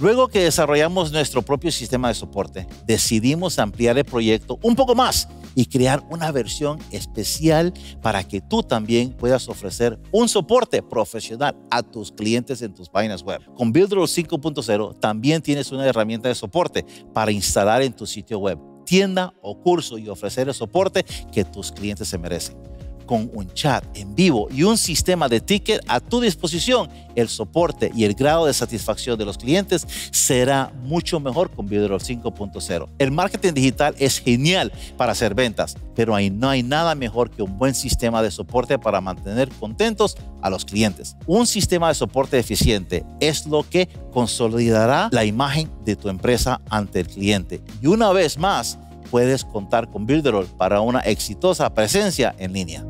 Luego que desarrollamos nuestro propio sistema de soporte, decidimos ampliar el proyecto un poco más y crear una versión especial para que tú también puedas ofrecer un soporte profesional a tus clientes en tus páginas web. Con Builder 5.0 también tienes una herramienta de soporte para instalar en tu sitio web, tienda o curso y ofrecer el soporte que tus clientes se merecen con un chat en vivo y un sistema de ticket a tu disposición, el soporte y el grado de satisfacción de los clientes será mucho mejor con Builder 5.0. El marketing digital es genial para hacer ventas, pero ahí no hay nada mejor que un buen sistema de soporte para mantener contentos a los clientes. Un sistema de soporte eficiente es lo que consolidará la imagen de tu empresa ante el cliente. Y una vez más, puedes contar con Builderall para una exitosa presencia en línea.